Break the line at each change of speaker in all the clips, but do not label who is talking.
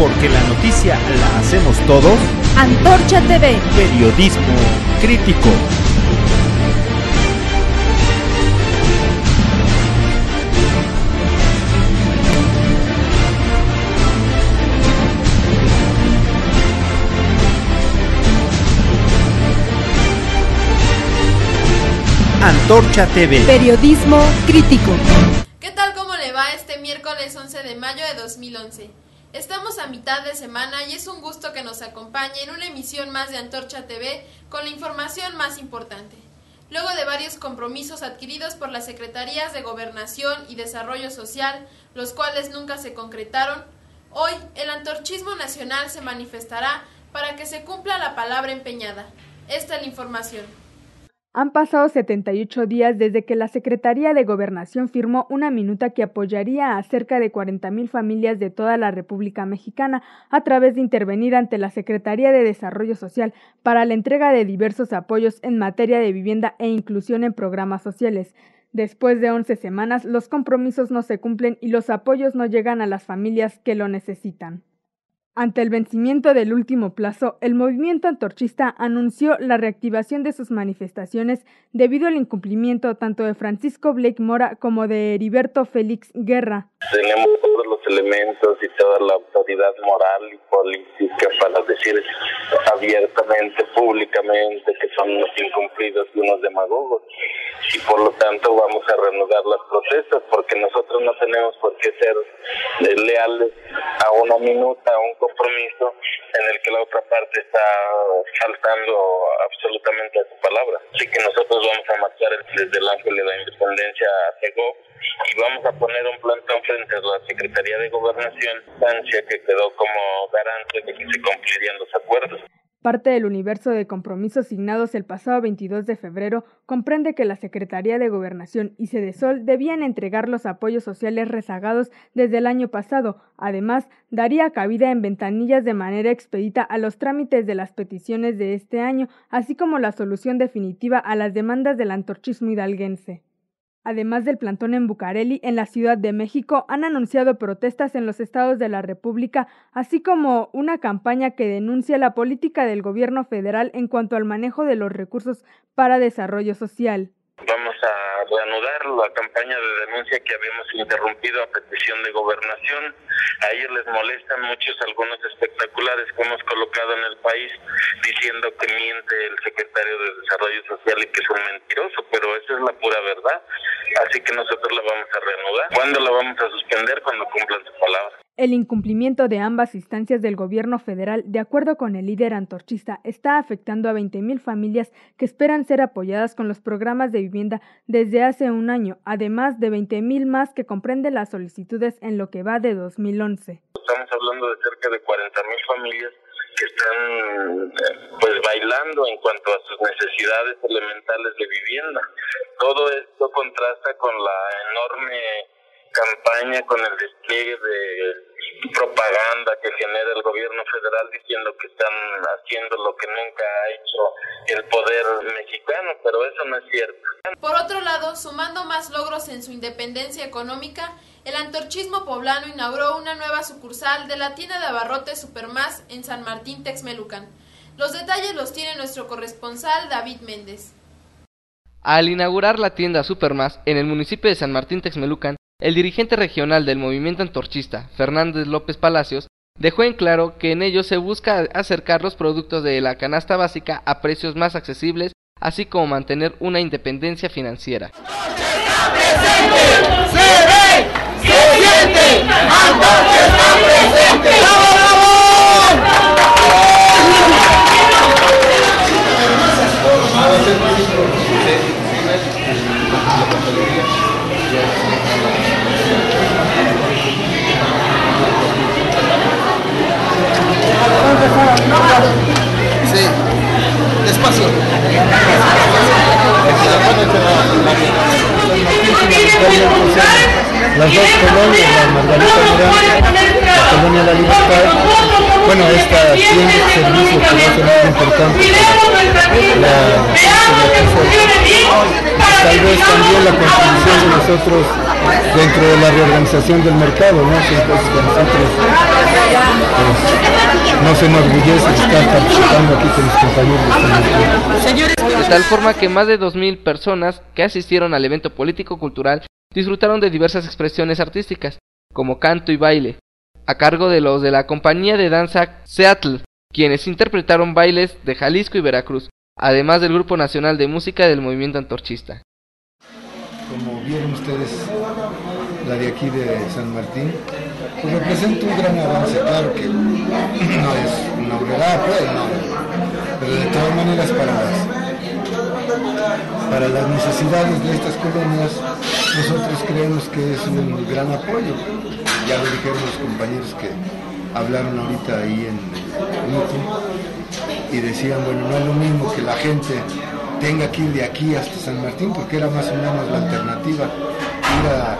porque la noticia la hacemos todos.
Antorcha TV.
Periodismo crítico. Antorcha TV.
Periodismo crítico.
¿Qué tal cómo le va este miércoles 11 de mayo de 2011? Estamos a mitad de semana y es un gusto que nos acompañe en una emisión más de Antorcha TV con la información más importante. Luego de varios compromisos adquiridos por las Secretarías de Gobernación y Desarrollo Social, los cuales nunca se concretaron, hoy el antorchismo nacional se manifestará para que se cumpla la palabra empeñada. Esta es la información.
Han pasado 78 días desde que la Secretaría de Gobernación firmó una minuta que apoyaría a cerca de 40.000 familias de toda la República Mexicana a través de intervenir ante la Secretaría de Desarrollo Social para la entrega de diversos apoyos en materia de vivienda e inclusión en programas sociales. Después de 11 semanas, los compromisos no se cumplen y los apoyos no llegan a las familias que lo necesitan. Ante el vencimiento del último plazo, el movimiento antorchista anunció la reactivación de sus manifestaciones debido al incumplimiento tanto de Francisco Blake Mora como de Heriberto Félix Guerra.
Tenemos todos los elementos y toda la autoridad moral y política para decir abiertamente, públicamente, que son unos incumplidos y unos demagogos. Y por lo tanto vamos a reanudar las protestas porque nosotros no tenemos por qué ser leales a una minuta, a un compromiso en el que la otra parte está faltando absolutamente a su palabra. Así que nosotros vamos a marchar desde el Ángel de la Independencia a Segov y vamos a poner un plantón frente a la Secretaría de Gobernación, instancia que quedó como garante de que se cumplirían los acuerdos.
Parte del universo de compromisos signados el pasado 22 de febrero comprende que la Secretaría de Gobernación y Cedesol debían entregar los apoyos sociales rezagados desde el año pasado. Además, daría cabida en ventanillas de manera expedita a los trámites de las peticiones de este año, así como la solución definitiva a las demandas del antorchismo hidalguense. Además del plantón en Bucareli, en la Ciudad de México, han anunciado protestas en los estados de la República, así como una campaña que denuncia la política del gobierno federal en cuanto al manejo de los recursos para desarrollo social.
Vamos a reanudar la campaña de que habíamos interrumpido a petición de gobernación. A ellos les molestan muchos algunos espectaculares que hemos colocado en el país diciendo que miente el secretario de Desarrollo Social y que es un mentiroso, pero esa es la pura verdad. Así que nosotros la vamos a reanudar. ¿Cuándo la vamos a suspender? Cuando cumplan su palabra.
El incumplimiento de ambas instancias del gobierno federal, de acuerdo con el líder antorchista, está afectando a 20.000 familias que esperan ser apoyadas con los programas de vivienda desde hace un año, además de 20.000 más que comprenden las solicitudes en lo que va de 2011.
Estamos hablando de cerca de 40.000 familias que están pues bailando en cuanto a sus necesidades elementales de vivienda. Todo esto contrasta con la enorme campaña, con el despliegue de propaganda que genera el gobierno federal diciendo que están haciendo lo que nunca ha hecho el poder mexicano, pero eso no es cierto.
Por otro lado, sumando más logros en su independencia económica, el antorchismo poblano inauguró una nueva sucursal de la tienda de abarrotes Supermás en San Martín Texmelucan. Los detalles los tiene nuestro corresponsal David Méndez.
Al inaugurar la tienda Supermás en el municipio de San Martín Texmelucan, el dirigente regional del movimiento antorchista, Fernández López Palacios, dejó en claro que en ello se busca acercar los productos de la canasta básica a precios más accesibles, así como mantener una independencia financiera.
Sí,
Las dos colonias, la Margarita Morán, la colonia La Libertad, bueno, esta tienda de servicio que va a ser muy importante la, tal vez también la contribución de nosotros dentro de la reorganización del mercado, ¿no? Son cosas que nosotros nos enorgullece estar participando aquí con mis compañeros
De tal forma que más de 2.000 personas que asistieron al evento político-cultural disfrutaron de diversas expresiones artísticas, como canto y baile, a cargo de los de la compañía de danza Seattle, quienes interpretaron bailes de Jalisco y Veracruz, además del Grupo Nacional de Música del Movimiento Antorchista.
Como vieron ustedes, la de aquí de San Martín, pues representa un gran avance, claro que no es una obra, pues no, pero de todas maneras para las, para las necesidades de estas colonias, nosotros creemos que es un gran apoyo. Ya lo dijeron los compañeros que hablaron ahorita ahí en el y decían, bueno, no es lo mismo que la gente tenga que ir de aquí hasta San Martín, porque era más o menos la alternativa, ir a,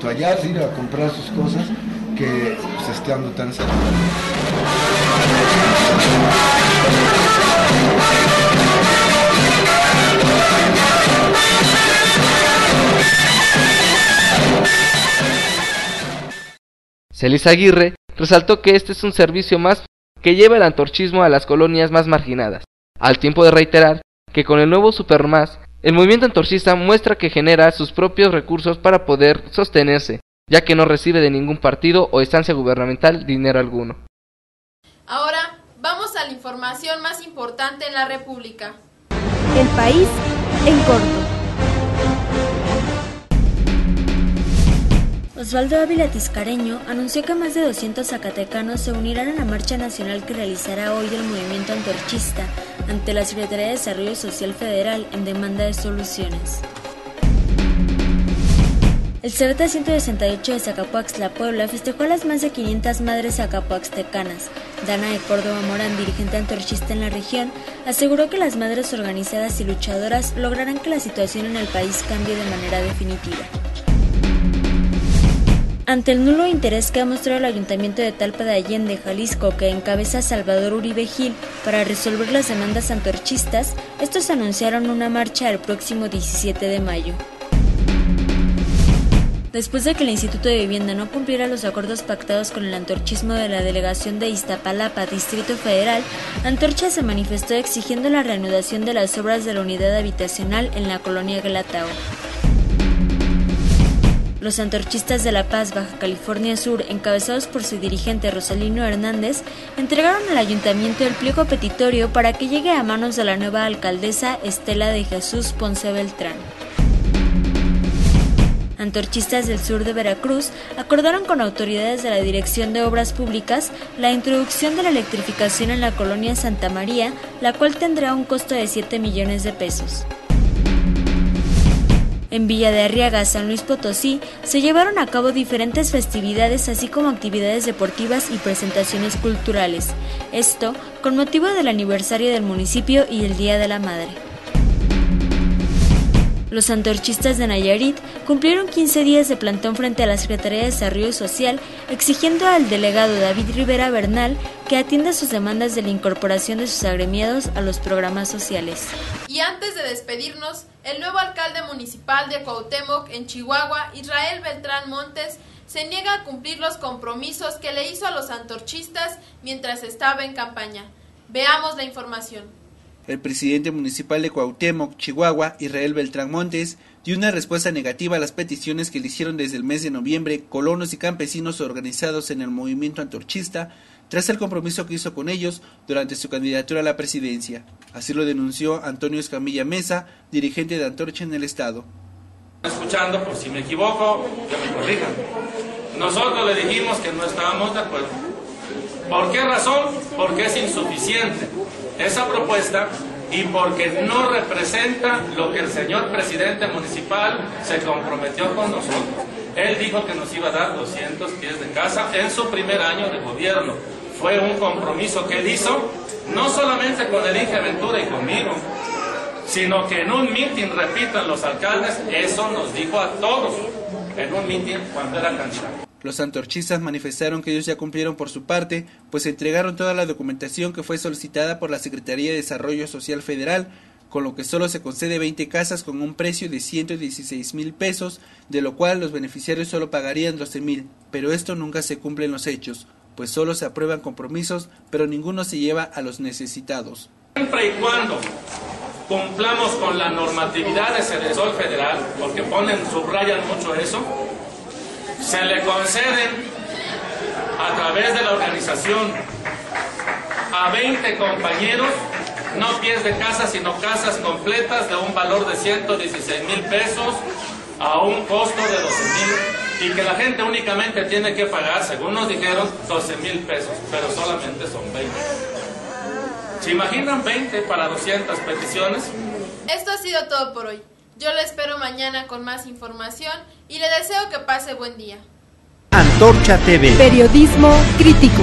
pues, ir a comprar sus cosas, que pues, estando tan cerca.
Celis Aguirre resaltó que este es un servicio más que lleva el antorchismo a las colonias más marginadas, al tiempo de reiterar que con el nuevo Supermas, el movimiento antorchista muestra que genera sus propios recursos para poder sostenerse, ya que no recibe de ningún partido o estancia gubernamental dinero alguno.
Ahora vamos a la información más importante en la República.
El país en corto.
Osvaldo Ávila Tiscareño anunció que más de 200 zacatecanos se unirán a la marcha nacional que realizará hoy el movimiento antorchista ante la Secretaría de Desarrollo Social Federal en demanda de soluciones. El CBT 168 de Zacapuaxtla, Puebla, festejó a las más de 500 madres zacapuaxtecanas. Dana de Córdoba Morán, dirigente antorchista en la región, aseguró que las madres organizadas y luchadoras lograrán que la situación en el país cambie de manera definitiva. Ante el nulo interés que ha mostrado el Ayuntamiento de Talpa de Allende, Jalisco, que encabeza Salvador Uribe Gil para resolver las demandas antorchistas, estos anunciaron una marcha el próximo 17 de mayo. Después de que el Instituto de Vivienda no cumpliera los acuerdos pactados con el antorchismo de la delegación de Iztapalapa, Distrito Federal, Antorcha se manifestó exigiendo la reanudación de las obras de la unidad habitacional en la colonia Glatao. Los antorchistas de La Paz, Baja California Sur, encabezados por su dirigente Rosalino Hernández, entregaron al ayuntamiento el pliego petitorio para que llegue a manos de la nueva alcaldesa Estela de Jesús Ponce Beltrán. Antorchistas del sur de Veracruz acordaron con autoridades de la Dirección de Obras Públicas la introducción de la electrificación en la colonia Santa María, la cual tendrá un costo de 7 millones de pesos. En Villa de Arriaga, San Luis Potosí, se llevaron a cabo diferentes festividades así como actividades deportivas y presentaciones culturales. Esto con motivo del aniversario del municipio y el Día de la Madre. Los antorchistas de Nayarit cumplieron 15 días de plantón frente a la Secretaría de Desarrollo Social, exigiendo al delegado David Rivera Bernal que atienda sus demandas de la incorporación de sus agremiados a los programas sociales.
Y antes de despedirnos, el nuevo alcalde municipal de Cuauhtémoc, en Chihuahua, Israel Beltrán Montes, se niega a cumplir los compromisos que le hizo a los antorchistas mientras estaba en campaña. Veamos la información.
El presidente municipal de Cuauhtémoc, Chihuahua, Israel Beltrán Montes, dio una respuesta negativa a las peticiones que le hicieron desde el mes de noviembre colonos y campesinos organizados en el movimiento antorchista tras el compromiso que hizo con ellos durante su candidatura a la presidencia. Así lo denunció Antonio Escamilla Mesa, dirigente de Antorcha en el Estado.
Escuchando, por si me equivoco, que me corrijan. Nosotros le dijimos que no estábamos de acuerdo. ¿Por qué razón? Porque es insuficiente esa propuesta y porque no representa lo que el señor presidente municipal se comprometió con nosotros. Él dijo que nos iba a dar 200 pies de casa en su primer año de gobierno. Fue un compromiso que él hizo, no solamente con el Inge Ventura y conmigo, sino que en un mitin, repitan los alcaldes, eso nos dijo a todos, en un mitin cuando era candidato.
Los antorchistas manifestaron que ellos ya cumplieron por su parte, pues entregaron toda la documentación que fue solicitada por la Secretaría de Desarrollo Social Federal, con lo que solo se concede 20 casas con un precio de 116 mil pesos, de lo cual los beneficiarios solo pagarían 12 mil, pero esto nunca se cumple en los hechos. Pues solo se aprueban compromisos, pero ninguno se lleva a los necesitados.
Siempre y cuando cumplamos con la normatividad de Cedesol Federal, porque ponen, subrayan mucho eso, se le conceden a través de la organización a 20 compañeros, no pies de casa, sino casas completas de un valor de 116 mil pesos a un costo de 12 mil y que la gente únicamente tiene que pagar, según nos dijeron, 12 mil pesos, pero solamente son 20. ¿Se imaginan 20 para 200 peticiones?
Esto ha sido todo por hoy. Yo le espero mañana con más información y le deseo que pase buen día.
Antorcha TV.
Periodismo crítico.